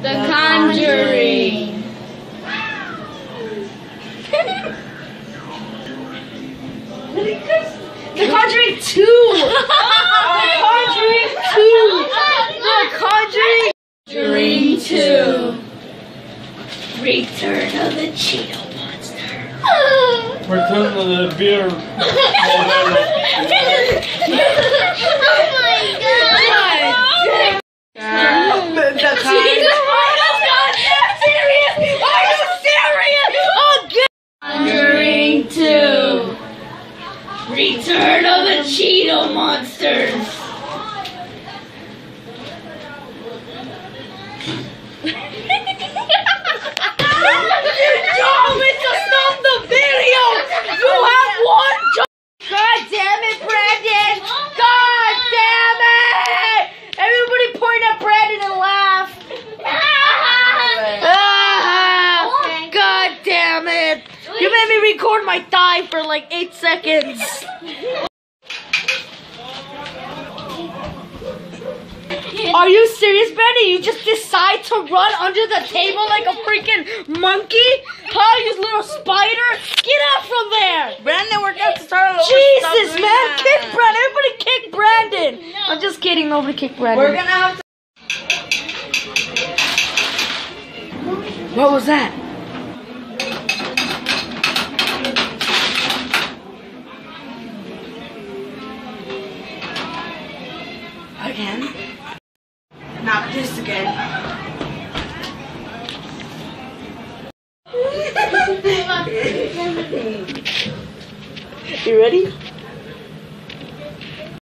The Conjuring. The Conjuring 2! The Conjuring 2! The Conjuring Conjuring 2. Return of the Cheeto Monster. Return of the beer. Return of the Cheeto Monsters. You made me record my thigh for like eight seconds. Are you serious, Brandon? You just decide to run under the table like a freaking monkey? Huh, you little spider? Get out from there! Brandon, we're going to start over. Jesus, man! that. Kick Brandon! Everybody kick Brandon! I'm just kidding. Nobody kick Brandon. We're gonna have to. What was that? Again? Not this again. You ready?